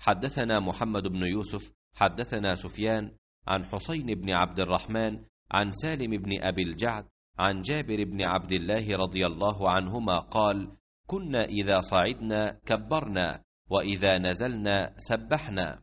حدثنا محمد بن يوسف حدثنا سفيان عن حسين بن عبد الرحمن عن سالم بن أبي الجعد عن جابر بن عبد الله رضي الله عنهما قال كنا إذا صعدنا كبرنا وإذا نزلنا سبحنا.